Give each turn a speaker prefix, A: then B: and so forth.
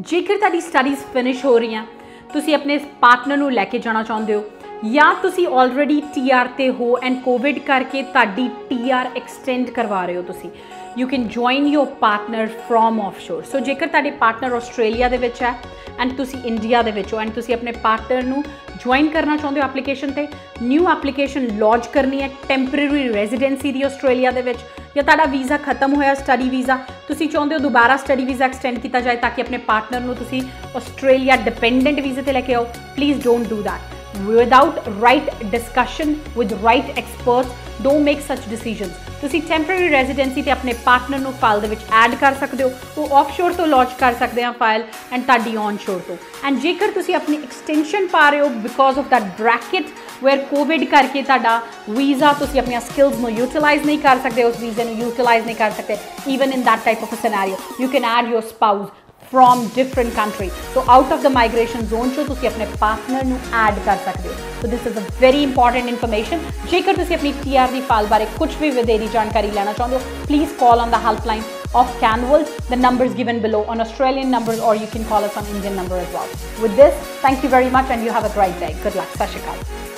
A: ਜੇਕਰ ਤੁਹਾਡੀ studies finish ਹੋ ਰਹੀਆਂ, ਤੁਸੀਂ ਆਪਣੇ ਪਾਰਟਨਰ ਨੂੰ ਲੈ ਕੇ ਜਾਣਾ ਚਾਹੁੰਦੇ ਹੋ ਜਾਂ ਤੁਸੀਂ ਆਲਰੇਡੀ ਟੀਆਰ ਤੇ ਹੋ ਐਂਡ ਕੋਵਿਡ ਕਰਕੇ ਤੁਹਾਡੀ ਟੀਆਰ ਐਕਸਟੈਂਡ ਕਰਵਾ ਰਹੇ ਹੋ ਤੁਸੀਂ। You can join your partner from offshore so ਜੇਕਰ ਤੁਹਾਡੇ ਪਾਰਟਨਰ ਆਸਟ੍ਰੇਲੀਆ ਦੇ ਵਿੱਚ ਹੈ ਐਂਡ ਤੁਸੀਂ ਇੰਡੀਆ ਦੇ ਵਿੱਚ ਹੋ ਐਂਡ ਤੁਸੀਂ ਆਪਣੇ ਪਾਰਟਨਰ ਨੂੰ ਜੁਆਇਨ ਕਰਨਾ ਚਾਹੁੰਦੇ ਹੋ ਐਪਲੀਕੇਸ਼ਨ ਤੇ ਨਿਊ ਐਪਲੀਕੇਸ਼ਨ ਲੌਂਚ ਕਰਨੀ ਹੈ ਟੈਂਪਰੇਰੀ ਰੈਜ਼ੀਡੈਂਸੀ ਦੀ ਆਸਟ੍ਰੇਲੀਆ ਦੇ ਵਿੱਚ ਜਾਂ ਤੁਹਾਡਾ ਵੀਜ਼ਾ ਖਤਮ ਹੋਇਆ ਸਟੱਡੀ ਵੀਜ਼ਾ ਤੁਸੀਂ ਚਾਹੁੰਦੇ ਹੋ ਦੁਬਾਰਾ ਸਟੱਡੀ ਵੀਜ਼ਾ ਐਕਸਟੈਂਡ ਕੀਤਾ ਜਾਏ ਤਾਂ ਕਿ ਆਪਣੇ ਪਾਰਟਨਰ ਨੂੰ ਤੁਸੀਂ ਆਸਟ੍ਰੇਲੀਆ ਡਿਪੈਂਡੈਂਟ ਵੀਜ਼ੇ ਤੇ ਲੈ ਕੇ ਆਓ please don't do that without right discussion with right experts don't make such decisions ਤੁਸੀਂ ਟੈਂਪਰੇਰੀ ਰੈਜ਼ੀਡੈਂਸੀ ਤੇ ਆਪਣੇ ਪਾਰਟਨਰ ਨੂੰ ਫਾਈਲ ਦੇ ਵਿੱਚ ਐਡ ਕਰ ਸਕਦੇ ਹੋ ਉਹ ਆਫਸ਼ੋਰ ਤੋਂ ਲਾਂਚ ਕਰ ਸਕਦੇ ਆ ਫਾਈਲ ਐਂਡ ਤੁਹਾਡੀ ਔਨਸ਼ੋਰ ਤੋਂ ਐਂਡ ਜੇਕਰ ਤੁਸੀਂ ਆਪਣੀ ਐਕਸਟੈਂਸ਼ਨ ਪਾ ਰਹੇ ਹੋ because of that bracket where covid ਕਰਕੇ ਤੁਹਾਡਾ ਵੀਜ਼ਾ ਤੁਸੀਂ ਆਪਣੀਆਂ ਸਕਿੱਲਸ ਨੂੰ ਯੂਟਿਲਾਈਜ਼ ਨਹੀਂ ਕਰ ਸਕਦੇ ਉਸ ਵੀਜ਼ੇ ਨੂੰ ਯੂਟਿਲਾਈਜ਼ ਨਹੀਂ ਕਰ ਸਕਦੇ even in that type of a scenario you can add your spouse from different countries, so out of the migration zone cho tusi apne partner nu add kar sakde so this is a very important information. jekar tusi apni trd file bare kuch bhi vedeeri jankari lena chahunde please call on the helpline of CAAN World the numbers given below on australian numbers or you can call us on indian number as well. With this thank you very much and you have a great day. Good luck. Sashikal